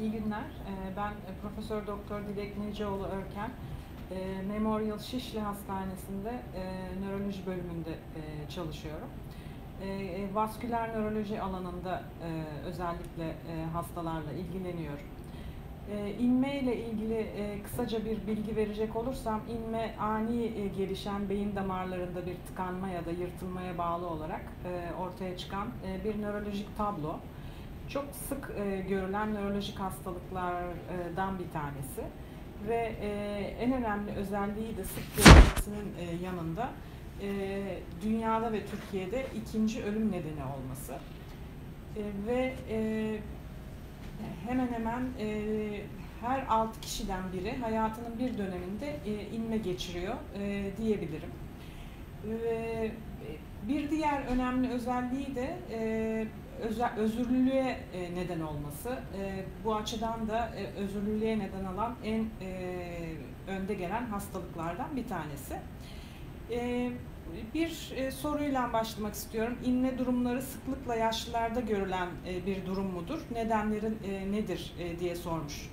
iyi günler. Ee, Ben e, Profesör Doktor Dilek Niceoğlu Örken. Ee, Memorial Şişli Hastanesi'nde e, nöroloji bölümünde e, çalışıyorum. Vasküler nöroloji alanında e, özellikle e, hastalarla ilgileniyorum. E, İnme ile ilgili e, kısaca bir bilgi verecek olursam, inme ani e, gelişen beyin damarlarında bir tıkanma ya da yırtılmaya bağlı olarak e, ortaya çıkan e, bir nörolojik tablo. Çok sık e, görülen nörolojik hastalıklardan bir tanesi ve e, en önemli özelliği de sık görülmesinin e, yanında e, dünyada ve Türkiye'de ikinci ölüm nedeni olması E, ve e, hemen hemen e, her altı kişiden biri hayatının bir döneminde e, inme geçiriyor e, diyebilirim. Ve bir diğer önemli özelliği de e, özel, özürlülüğe e, neden olması. E, bu açıdan da e, özürlülüğe neden alan en e, önde gelen hastalıklardan bir tanesi. Bir soruyla başlamak istiyorum. İnme durumları sıklıkla yaşlılarda görülen bir durum mudur? Nedenlerin e, nedir diye sormuş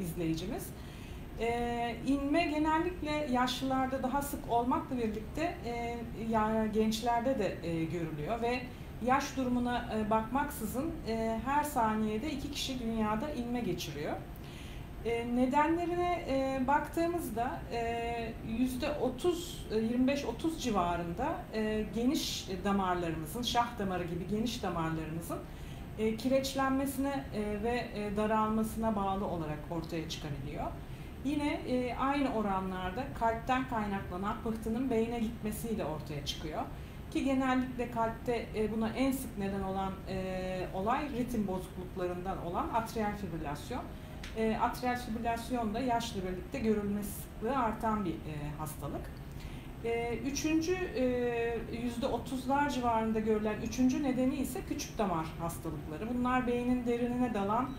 izleyicimiz. E, inme genellikle yaşlılarda daha sık olmakla birlikte e, yani gençlerde de e, görülüyor ve yaş durumuna e, bakmaksızın e, her saniyede iki kişi dünyada inme geçiriyor. E, nedenlerine baktığımızda yüzde 30, 25-30 civarında geniş damarlarımızın, şah damarı gibi geniş damarlarımızın kireçlenmesine ve daralmasına bağlı olarak ortaya çıkabiliyor. Yine aynı oranlarda kalpten kaynaklanan pıhtının beyne gitmesiyle ortaya çıkıyor. Ki genellikle kalpte e, buna en sık neden olan e, olay ritim bozukluklarından olan atrial fibrilasyon. E, atrial fibrilasyon da yaşla birlikte görülmesi sıklığı artan bir hastalık. Üçüncü yüzde otuzlar civarında görülen üçüncü nedeni ise küçük damar hastalıkları. Bunlar beynin derinine dalan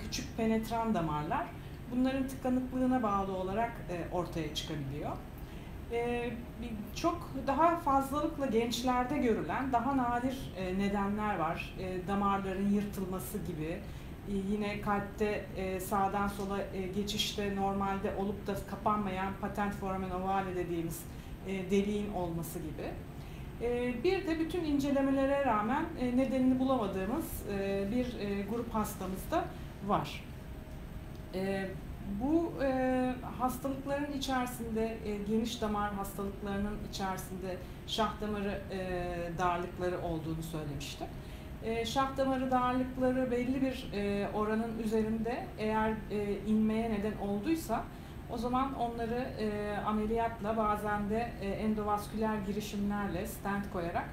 küçük penetran damarlar. Bunların tıkanıklığına bağlı olarak ortaya çıkabiliyor. E, çok daha fazlalıkla gençlerde görülen daha nadir e, nedenler var. E, damarların yırtılması gibi, e, yine kalpte sağdan sola geçişte normalde olup da kapanmayan patent foramen ovale dediğimiz deliğin olması gibi. Bir de bütün incelemelere rağmen nedenini bulamadığımız bir grup hastamız da var. Bu e, hastalıkların içerisinde, e, geniş damar hastalıklarının içerisinde şah damarı e, darlıkları olduğunu söylemiştim. E, şah damarı darlıkları belli bir e, oranın üzerinde eğer e, inmeye neden olduysa o zaman onları e, ameliyatla bazen de e, endovasküler girişimlerle stent koyarak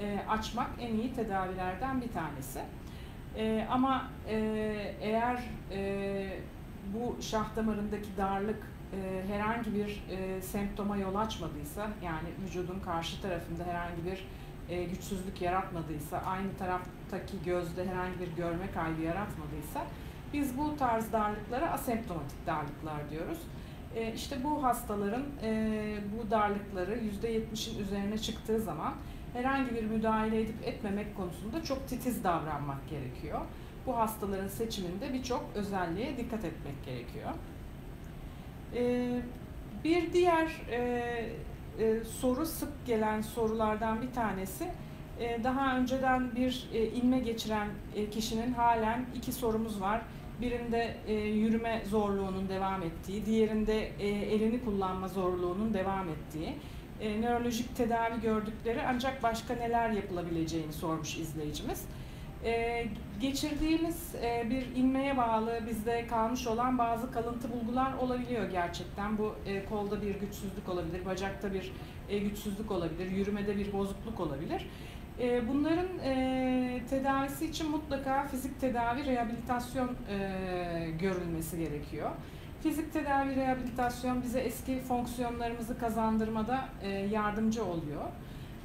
e, açmak en iyi tedavilerden bir tanesi. E, ama e, eğer e, bu şah damarındaki darlık e, herhangi bir e, semptoma yol açmadıysa yani vücudun karşı tarafında herhangi bir e, güçsüzlük yaratmadıysa, aynı taraftaki gözde herhangi bir görme kaybı yaratmadıysa biz bu tarz darlıklara asemptomatik darlıklar diyoruz. E, işte bu hastaların e, bu darlıkları %70'in üzerine çıktığı zaman herhangi bir müdahale edip etmemek konusunda çok titiz davranmak gerekiyor. Bu hastaların seçiminde birçok özelliğe dikkat etmek gerekiyor. E, bir diğer e, e, soru sık gelen sorulardan bir tanesi e, daha önceden bir e, inme geçiren e, kişinin halen iki sorumuz var. Birinde e, yürüme zorluğunun devam ettiği, diğerinde e, elini kullanma zorluğunun devam ettiği, e, nörolojik tedavi gördükleri ancak başka neler yapılabileceğini sormuş izleyicimiz. E, geçirdiğimiz e, bir inmeye bağlı bizde kalmış olan bazı kalıntı bulgular olabiliyor gerçekten. Bu e, kolda bir güçsüzlük olabilir, bacakta bir e, güçsüzlük olabilir, yürümede bir bozukluk olabilir. E, bunların e, tedavisi için mutlaka fizik tedavi, rehabilitasyon e, görülmesi gerekiyor. Fizik tedavi, rehabilitasyon bize eski fonksiyonlarımızı kazandırmada e, yardımcı oluyor.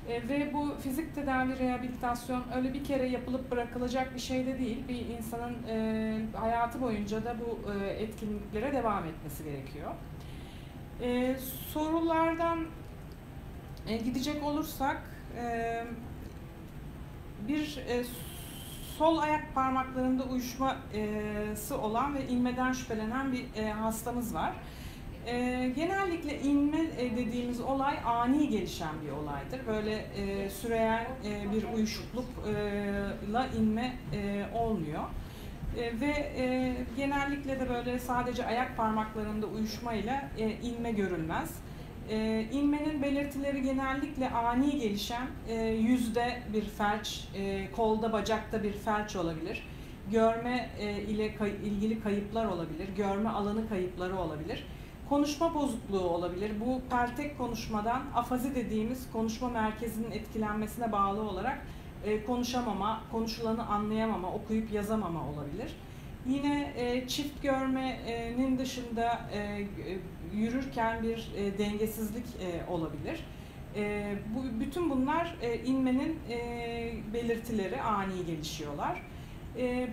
E, ve bu fizik tedavi, rehabilitasyon öyle bir kere yapılıp bırakılacak bir şey de değil. Bir insanın e, hayatı boyunca da bu e, etkinliklere devam etmesi gerekiyor. E, sorulardan e, gidecek olursak, e, bir e, sol ayak parmaklarında uyuşması olan ve inmeden şüphelenen bir e, hastamız var. E, genellikle inme e, dediğimiz olay ani gelişen bir olaydır. Böyle e, süreyen e, bir uyuşuklukla inme e, olmuyor. E, ve e, genellikle de böyle sadece ayak parmaklarında uyuşmayla e, inme görülmez. E, inmenin belirtileri genellikle ani gelişen e, yüzde bir felç, e, kolda bacakta bir felç olabilir. Görme e, ile kay, ilgili kayıplar olabilir, görme alanı kayıpları olabilir. Konuşma bozukluğu olabilir. Bu peltek konuşmadan afazi dediğimiz konuşma merkezinin etkilenmesine bağlı olarak e, konuşamama, konuşulanı anlayamama, okuyup yazamama olabilir. Yine e, çift görmenin dışında e, yürürken bir e, dengesizlik e, olabilir. E, bu bütün bunlar e, inmenin e, belirtileri ani gelişiyorlar. E,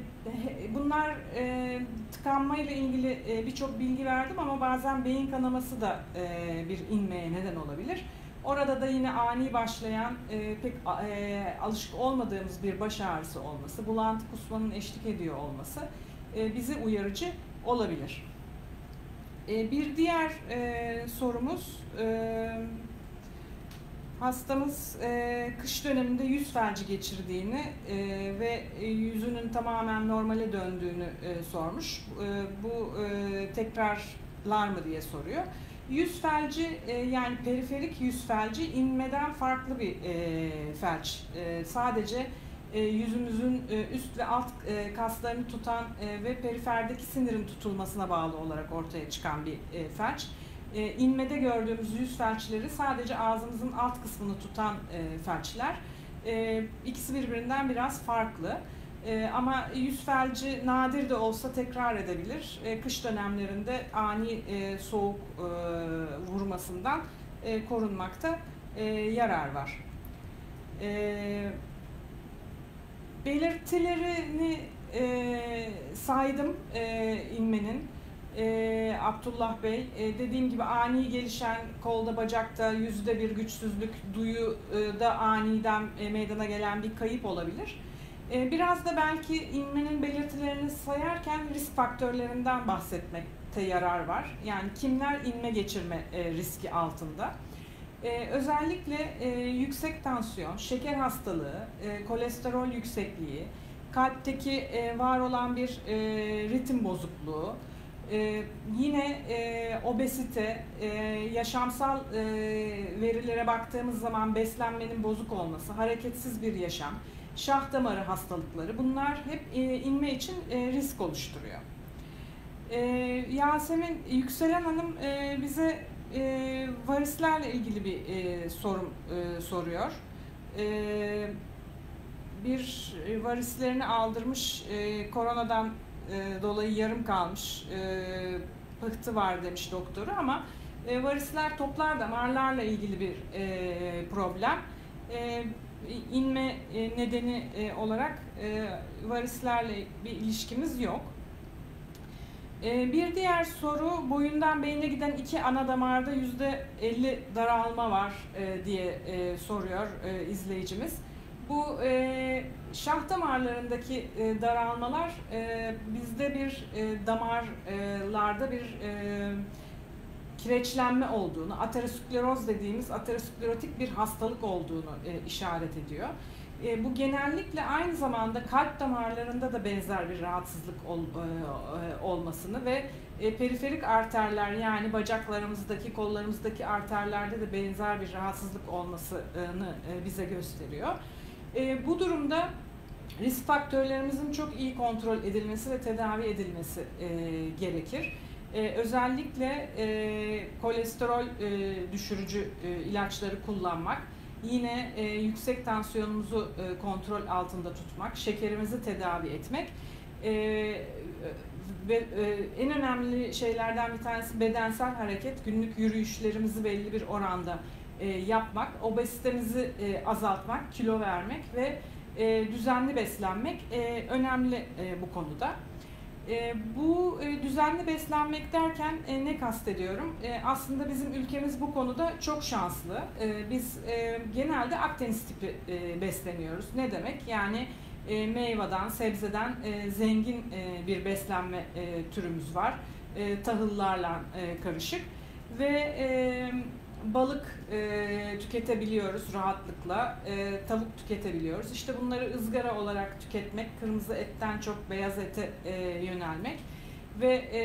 bunlar e, tıkanma ile ilgili e, birçok bilgi verdim ama bazen beyin kanaması da e, bir inmeye neden olabilir. Orada da yine ani başlayan pek alışık olmadığımız bir baş ağrısı olması, bulantı kusmanın eşlik ediyor olması bizi uyarıcı olabilir. Bir diğer sorumuz e, hastamız e, kış döneminde yüz felci geçirdiğini e, ve yüzünün tamamen normale döndüğünü e, sormuş. E, bu e, tekrarlar mı diye soruyor. Yüz felci e, yani periferik yüz felci inmeden farklı bir e, felç. E, sadece e, yüzümüzün e, üst ve alt e, kaslarını tutan e, ve periferdeki sinirin tutulmasına bağlı olarak ortaya çıkan bir e, felç. E, inmede gördüğümüz yüz felçleri sadece ağzımızın alt kısmını tutan e, felçler. E, ikisi birbirinden biraz farklı. E, ama yüz felci nadir de olsa tekrar edebilir. E, kış dönemlerinde ani e, soğuk e, vurmasından e, korunmakta e, yarar var. E, belirtilerini e, saydım e, inmenin. E, Abdullah Bey, e, dediğim gibi ani gelişen kolda bacakta yüzde bir güçsüzlük, duyu e, aniden e, meydana gelen bir kayıp olabilir. E, biraz da belki inmenin belirtilerini sayarken risk faktörlerinden bahsetmekte yarar var. Yani kimler inme geçirme e, riski altında. Ee, özellikle e, yüksek tansiyon, şeker hastalığı, e, kolesterol yüksekliği, kalpteki e, var olan bir e, ritim bozukluğu, e, yine e, obezite, e, yaşamsal e, verilere baktığımız zaman beslenmenin bozuk olması, hareketsiz bir yaşam, şah damarı hastalıkları bunlar hep e, inme için e, risk oluşturuyor. E, Yasemin Yükselen Hanım e, bize e, varislerle ilgili bir e, sorum e, soruyor. E, bir varislerini aldırmış, e, koronadan e, dolayı yarım kalmış, e, pıhtı var demiş doktoru ama e, varisler toplar damarlarla ilgili bir e, problem. E, inme e, nedeni e, olarak e, varislerle bir ilişkimiz yok. Ee, bir diğer soru boyundan beyne giden iki ana damarda yüzde 50 daralma var e, diye e, soruyor e, izleyicimiz. Bu şah damarlarındaki daralmalar bizde bir damarlarda bir kireçlenme olduğunu, ateroskleroz dediğimiz aterosklerotik bir hastalık olduğunu işaret ediyor. E, bu genellikle aynı zamanda kalp damarlarında da benzer bir rahatsızlık ol, e, e, olmasını ve e, periferik arterler yani bacaklarımızdaki, kollarımızdaki arterlerde de benzer bir rahatsızlık olmasını e, bize gösteriyor. E, bu durumda risk faktörlerimizin çok iyi kontrol edilmesi ve tedavi edilmesi e, gerekir. E, özellikle e, kolesterol e, düşürücü e, ilaçları kullanmak, yine e, yüksek tansiyonumuzu e, kontrol altında tutmak, şekerimizi tedavi etmek e, ve e, en önemli şeylerden bir tanesi bedensel hareket, günlük yürüyüşlerimizi belli bir oranda e, yapmak, obezitemizi e, azaltmak, kilo vermek ve e, düzenli beslenmek e, önemli e, bu konuda. E, bu e, düzenli beslenmek derken e, ne kastediyorum? E, aslında bizim ülkemiz bu konuda çok şanslı. E, biz e, genelde Akdeniz tipi e, besleniyoruz. Ne demek? Yani e, meyveden, sebzeden e, zengin e, bir beslenme e, türümüz var. E, tahıllarla e, karışık ve e, balık e, tüketebiliyoruz rahatlıkla, e, tavuk tüketebiliyoruz. İşte bunları ızgara olarak tüketmek, kırmızı etten çok beyaz ete e, yönelmek ve e,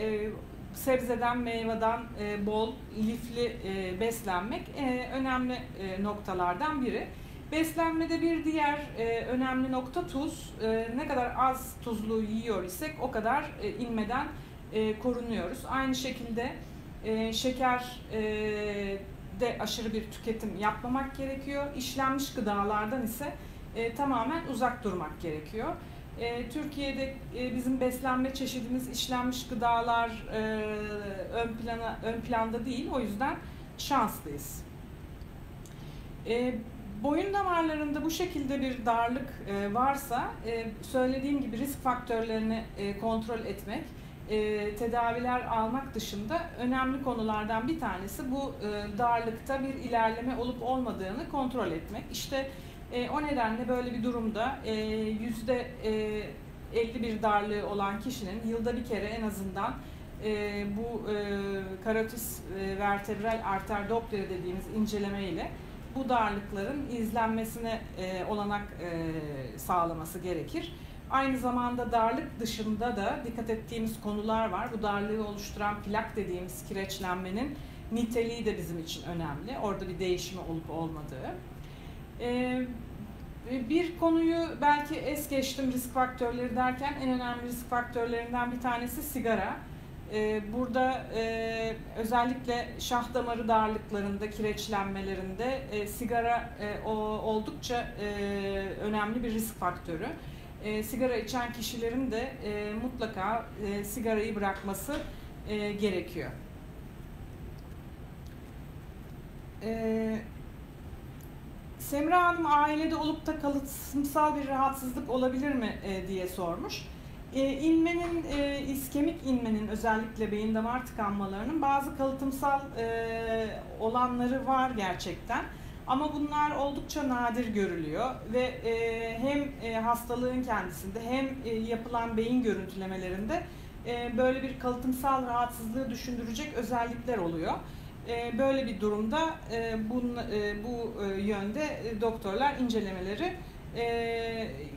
e, sebzeden, meyveden e, bol, lifli e, beslenmek e, önemli e, noktalardan biri. Beslenmede bir diğer e, önemli nokta tuz. E, ne kadar az tuzlu yiyor isek o kadar e, inmeden e, korunuyoruz. Aynı şekilde e, şeker e, de aşırı bir tüketim yapmamak gerekiyor. İşlenmiş gıdalardan ise e, tamamen uzak durmak gerekiyor. E, Türkiye'de e, bizim beslenme çeşidimiz işlenmiş gıdalar e, ön plana ön planda değil. O yüzden şanslıyız. E, boyun damarlarında bu şekilde bir darlık e, varsa e, söylediğim gibi risk faktörlerini e, kontrol etmek, e, tedaviler almak dışında önemli konulardan bir tanesi bu e, darlıkta bir ilerleme olup olmadığını kontrol etmek. İşte e, o nedenle böyle bir durumda e, yüzde e, 50 bir darlığı olan kişinin yılda bir kere en azından e, bu e, karotis e, vertebral arter doppleri dediğimiz inceleme ile bu darlıkların izlenmesine e, olanak e, sağlaması gerekir. Aynı zamanda darlık dışında da dikkat ettiğimiz konular var. Bu darlığı oluşturan plak dediğimiz kireçlenmenin niteliği de bizim için önemli. Orada bir değişimi olup olmadığı. Ee, bir konuyu belki es geçtim risk faktörleri derken en önemli risk faktörlerinden bir tanesi sigara. Ee, burada e, özellikle şah damarı darlıklarında, kireçlenmelerinde e, sigara e, oldukça önemli bir risk faktörü. Sigara içen kişilerin de mutlaka sigarayı bırakması gerekiyor. Evet Semra Hanım ailede olup da kalıtsal bir rahatsızlık olabilir mi e, diye sormuş. E, inmenin, e, iskemik inmenin özellikle beyin damar tıkanmalarının bazı kalıtımsal e, olanları var gerçekten. Ama bunlar oldukça nadir görülüyor ve e, hem e, hastalığın kendisinde hem e, yapılan beyin görüntülemelerinde e, böyle bir kalıtımsal rahatsızlığı düşündürecek özellikler oluyor. E, böyle bir durumda e, bu, e, bu yönde doktorlar incelemeleri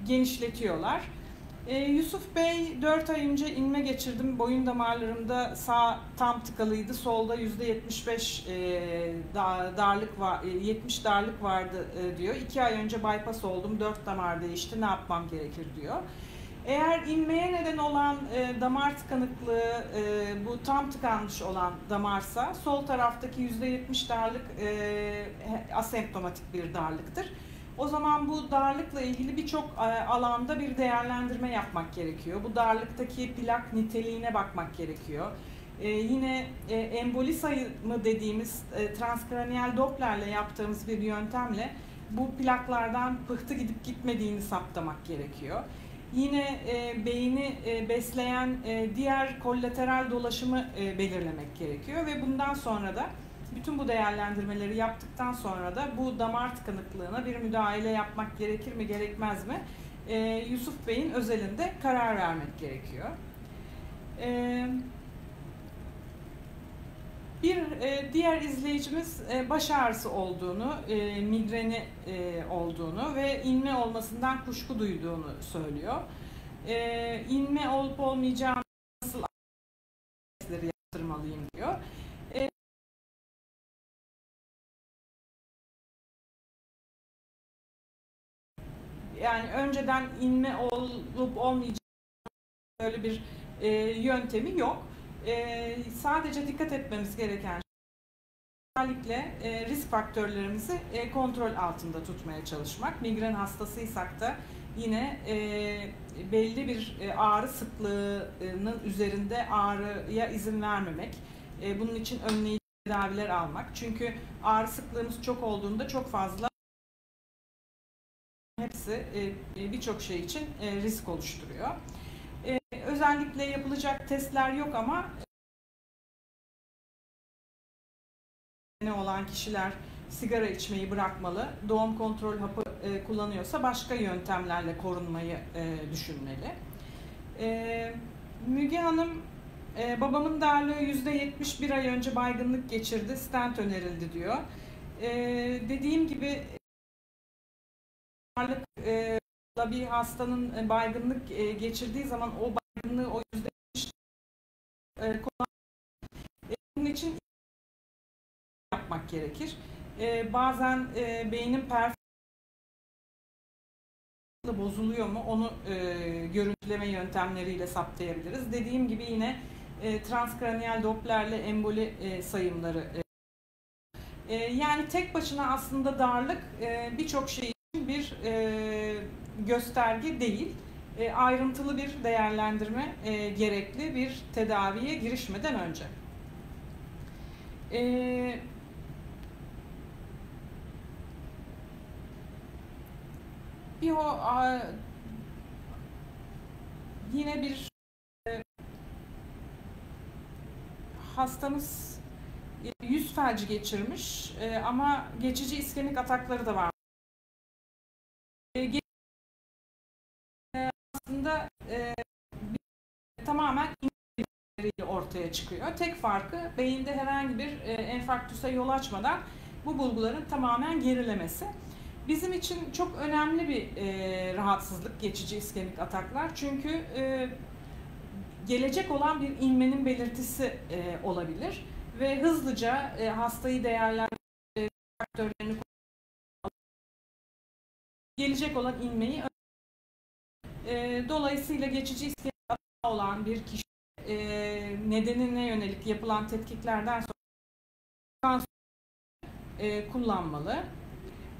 genişletiyorlar. Yusuf Bey 4 ay önce inme geçirdim. Boyun damarlarımda sağ tam tıkalıydı. Solda %75 darlık var, 70 darlık vardı diyor. 2 ay önce bypass oldum. 4 damar değişti. Ne yapmam gerekir diyor. Eğer inmeye neden olan e, damar tıkanıklığı e, bu tam tıkanmış olan damarsa sol taraftaki %70 darlık e, asemptomatik bir darlıktır. O zaman bu darlıkla ilgili birçok e, alanda bir değerlendirme yapmak gerekiyor. Bu darlıktaki plak niteliğine bakmak gerekiyor. Ee, yine e, emboli sayımı dediğimiz e, transkraniyel Doppler'le yaptığımız bir yöntemle bu plaklardan pıhtı gidip gitmediğini saptamak gerekiyor. Yine e, beyni e, besleyen e, diğer kolateral dolaşımı e, belirlemek gerekiyor ve bundan sonra da bütün bu değerlendirmeleri yaptıktan sonra da bu damar tıkanıklığına bir müdahale yapmak gerekir mi gerekmez mi? E, Yusuf Bey'in özelinde karar vermek gerekiyor. Evet. Bir e, diğer izleyicimiz e, baş ağrısı olduğunu, e, migreni e, olduğunu ve inme olmasından kuşku duyduğunu söylüyor. E, inme olup olmayacağını nasıl yaptırmalıyım diyor. Yani önceden inme olup olmayacağını böyle bir e, yöntemi yok e, sadece dikkat etmemiz gereken özellikle e, risk faktörlerimizi e, kontrol altında tutmaya çalışmak. Migren hastasıysak da yine e, belli bir e, ağrı sıklığının üzerinde ağrıya izin vermemek. E, bunun için önleyici tedaviler almak. Çünkü ağrı sıklığımız çok olduğunda çok fazla hepsi e, birçok şey için e, risk oluşturuyor özellikle yapılacak testler yok ama ne olan kişiler sigara içmeyi bırakmalı, doğum kontrol hapı e, kullanıyorsa başka yöntemlerle korunmayı e, düşünmeli. E, Müge Hanım e, babamın darlığı yüzde bir ay önce baygınlık geçirdi, stent önerildi diyor. E, dediğim gibi darlık e, bir hastanın baygınlık e, geçirdiği zaman o baygınlığı o yüzde e, bunun için yapmak gerekir. E, bazen e, beynin performansı bozuluyor mu onu e, görüntüleme yöntemleriyle saptayabiliriz. Dediğim gibi yine e, transkraniyal Doppler'le emboli e, sayımları e, e, yani tek başına aslında darlık e, birçok şey için bir e, gösterge değil. E, ayrıntılı bir değerlendirme e, gerekli bir tedaviye girişmeden önce. E, bir o a, yine bir e, hastamız yüz felci geçirmiş e, ama geçici iskemik atakları da var. E, aslında e, tamamen ortaya çıkıyor. Tek farkı beyinde herhangi bir e, enfarktüse yol açmadan bu bulguların tamamen gerilemesi. Bizim için çok önemli bir e, rahatsızlık geçici iskemik ataklar. Çünkü e, gelecek olan bir inmenin belirtisi e, olabilir ve hızlıca e, hastayı değerlendirmek faktörlerini gelecek olan inmeyi e, dolayısıyla geçici atağı olan bir kişi e, nedenine yönelik yapılan tetkiklerden sonra e, kullanmalı.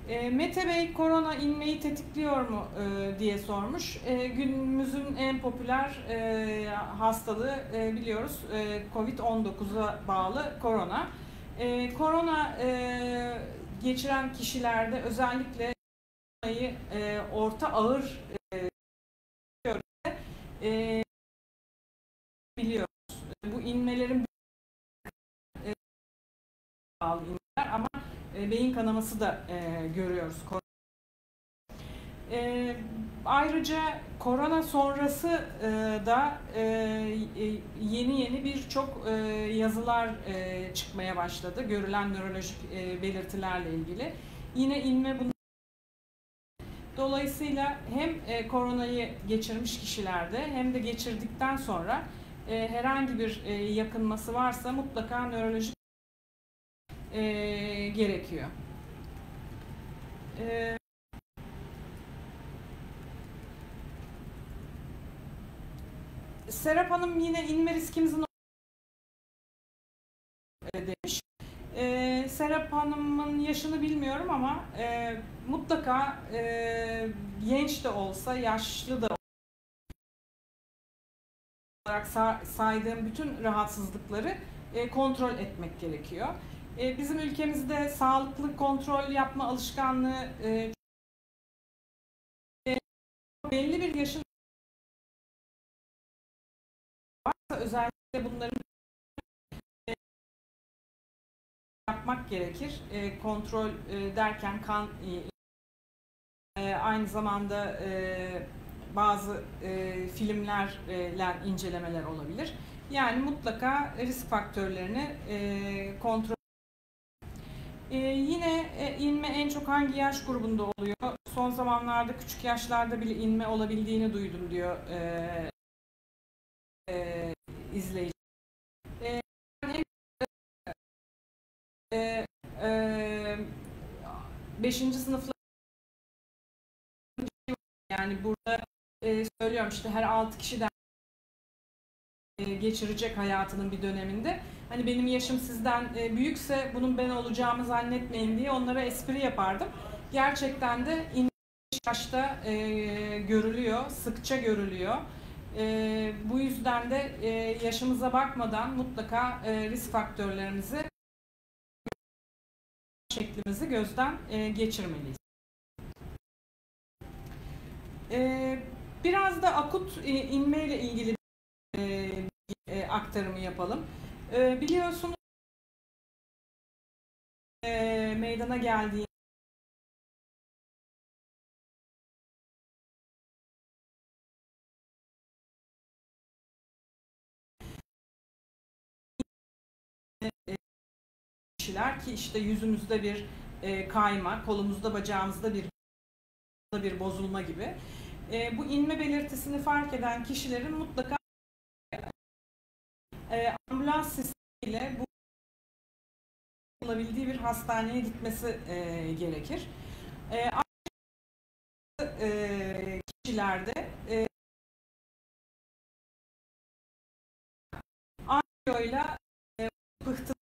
E, Mete Bey korona inmeyi tetikliyor mu e, diye sormuş. E, günümüzün en popüler e, hastalığı e, biliyoruz e, Covid-19'a bağlı korona. E, korona e, geçiren kişilerde özellikle e, orta ağır e, e, biliyoruz. Bu inmelerin e, bağlı inmeler ama e, beyin kanaması da e, görüyoruz. E, ayrıca korona sonrası e, da e, e yeni yeni birçok e, yazılar e, çıkmaya başladı. Görülen nörolojik e, belirtilerle ilgili. Yine inme bunun Dolayısıyla hem e, koronayı geçirmiş kişilerde hem de geçirdikten sonra e, herhangi bir e, yakınması varsa mutlaka nörolojik e, gerekiyor. E, Serap Hanım yine inme riskimizin demiş. E, Serap Hanım'ın yaşını bilmiyorum ama e, mutlaka e, genç de olsa, yaşlı da olarak saydığım bütün rahatsızlıkları e, kontrol etmek gerekiyor. E, bizim ülkemizde sağlıklı kontrol yapma alışkanlığı e, belli bir yaşın varsa özellikle bunların yapmak gerekir. E, kontrol e, derken kan e, aynı zamanda e, bazı e, filmlerle incelemeler olabilir. Yani mutlaka risk faktörlerini e, kontrol ee, yine e, inme en çok hangi yaş grubunda oluyor? Son zamanlarda küçük yaşlarda bile inme olabildiğini duydum diyor e, e, izleyici. E, e, e, beşinci sınıflar yani burada e, söylüyorum işte her altı kişiden e, geçirecek hayatının bir döneminde. Hani benim yaşım sizden e, büyükse bunun ben olacağımı zannetmeyin diye onlara espri yapardım. Gerçekten de yaşta e, görülüyor, sıkça görülüyor. E, bu yüzden de e, yaşımıza bakmadan mutlaka e, risk faktörlerimizi şeklimizi gözden e, geçirmeliyiz. E, biraz da akut e, inme ile ilgili e, e, aktarımı yapalım. E, biliyorsunuz e, meydana geldiği kişiler ki işte yüzümüzde bir e, kayma, kolumuzda bacağımızda bir bir bozulma gibi. E, bu inme belirtisini fark eden kişilerin mutlaka e, ambulans sistemiyle bu olabildiği bir hastaneye gitmesi e, gerekir. E, e, kişilerde e, ile e, pıhtı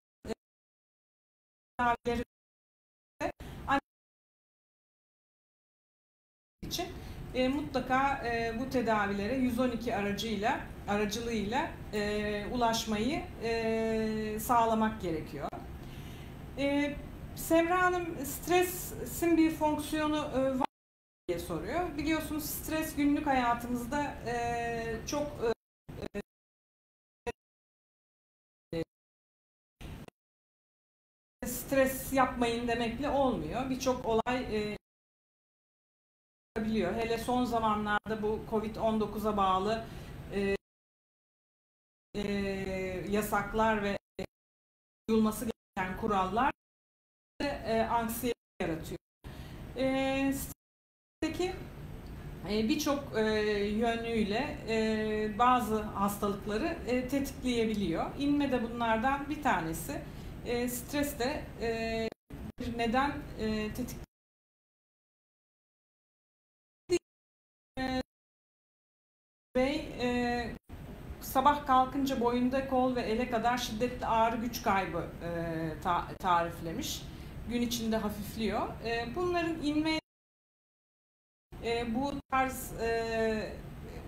tedavileri için e, mutlaka e, bu tedavilere 112 aracıyla aracılığıyla e, ulaşmayı e, sağlamak gerekiyor. E, Semra Hanım stresin bir fonksiyonu e, var diye soruyor. Biliyorsunuz stres günlük hayatımızda e, çok e, stres yapmayın demekle olmuyor. Birçok olay e, biliyor. Hele son zamanlarda bu Covid-19'a bağlı e, e, yasaklar ve uyulması gereken kurallar e, anksiyete yaratıyor. E, peki e, birçok e, yönüyle e, bazı hastalıkları e, tetikleyebiliyor. İnme de bunlardan bir tanesi. E, stres de e, neden e, tetik Bey e, sabah kalkınca boyunda kol ve ele kadar şiddetli ağrı güç kaybı e, ta, tariflemiş. Gün içinde hafifliyor. E, bunların inme e, bu tarz e,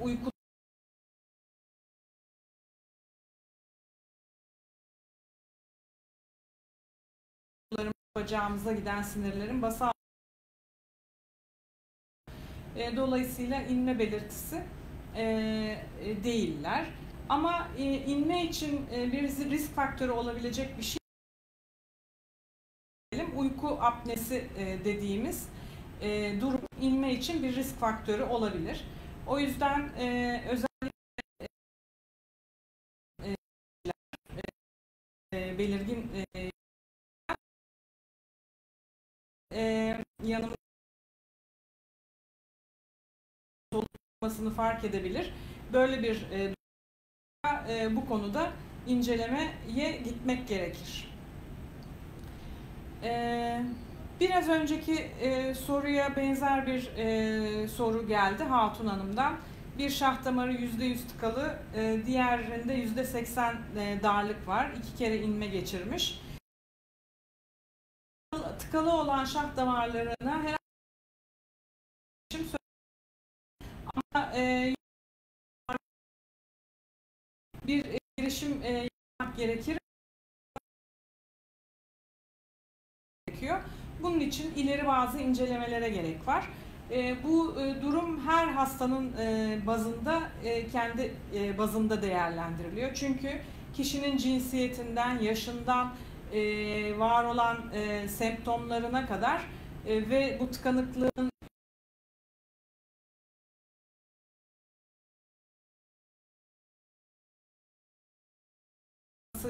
uyku bacağımıza giden sinirlerin basa e, dolayısıyla inme belirtisi değiller. Ama e, inme için e, bir risk faktörü olabilecek bir şey uyku apnesi e, dediğimiz e, durum inme için bir risk faktörü olabilir. O yüzden e, özellikle e, e, belirgin olmasını fark edebilir. Böyle bir e, e, bu konuda incelemeye gitmek gerekir. E, biraz önceki e, soruya benzer bir e, soru geldi Hatun Hanım'dan. Bir şah damarı %100 tıkalı, e, diğerinde %80 e, darlık var. İki kere inme geçirmiş tıkalı olan şah damarlarına herhangi ama e, bir girişim e, yapmak gerekir. gerekiyor. Bunun için ileri bazı incelemelere gerek var. E, bu e, durum her hastanın e, bazında e, kendi e, bazında değerlendiriliyor. Çünkü kişinin cinsiyetinden, yaşından, e, var olan e, semptomlarına kadar e, ve bu tıkanıklığın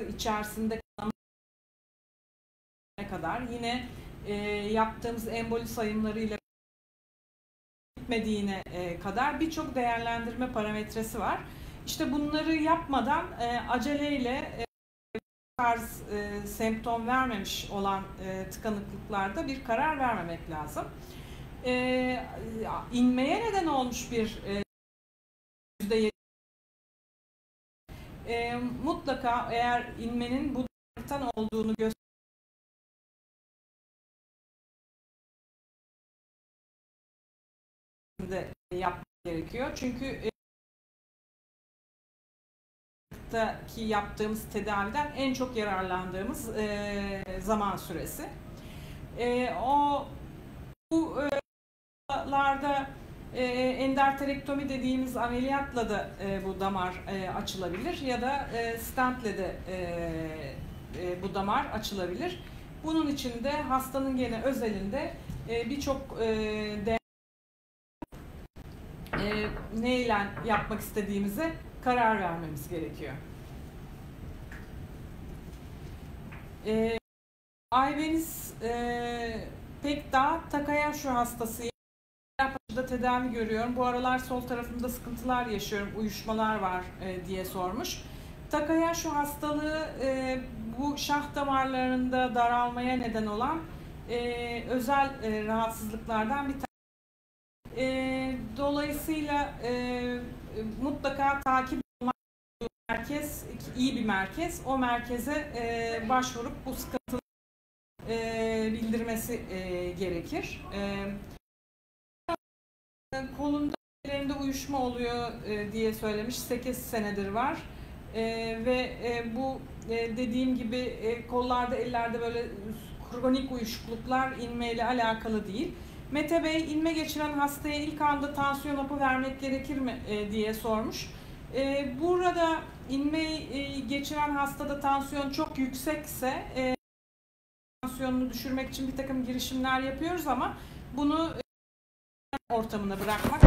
içerisinde ne kadar yine e, yaptığımız emboli sayımlarıyla gitmediğine e, kadar birçok değerlendirme parametresi var. İşte bunları yapmadan e, aceleyle e, tarz e, semptom vermemiş olan e, tıkanıklıklarda bir karar vermemek lazım. E, inmeye neden olmuş bir e, yüzde e, mutlaka eğer inmenin bu olduğunu göster yapmak gerekiyor. Çünkü e, ki yaptığımız tedaviden en çok yararlandığımız e, zaman süresi. E, o bu larda e, endarterektomi dediğimiz ameliyatla da e, bu damar e, açılabilir ya da e, stentle de e, e, bu damar açılabilir. Bunun için de hastanın gene özelinde e, birçok e, değer e, neyle yapmak istediğimize karar vermemiz gerekiyor. E, Ayveniz e, Pekdağ Takayasu hastasıyım. Cerrahpaşa'da tedavi görüyorum. Bu aralar sol tarafımda sıkıntılar yaşıyorum, uyuşmalar var e, diye sormuş. Takayasu hastalığı e, bu şah damarlarında daralmaya neden olan e, özel e, rahatsızlıklardan bir tanesi. E, dolayısıyla e, mutlaka takip merkez iyi bir merkez. O merkeze e, başvurup bu sıkıntıları e, bildirmesi e, gerekir. E, kolunda ellerinde uyuşma oluyor e, diye söylemiş. 8 senedir var. E, ve e, bu e, dediğim gibi e, kollarda ellerde böyle kronik uyuşukluklar inmeyle alakalı değil. Mete Bey inme geçiren hastaya ilk anda tansiyon hapı vermek gerekir mi e, diye sormuş. E, burada inme e, geçiren hastada tansiyon çok yüksekse e, tansiyonunu düşürmek için bir takım girişimler yapıyoruz ama bunu ortamına bırakmak.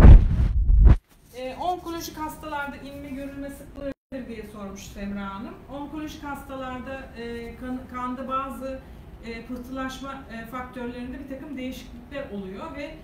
E, onkolojik hastalarda inme görülme sıklığı nedir diye sormuş Semra Hanım. Onkolojik hastalarda e, kan, kanda bazı e, pıhtılaşma e, faktörlerinde bir takım değişiklikler oluyor ve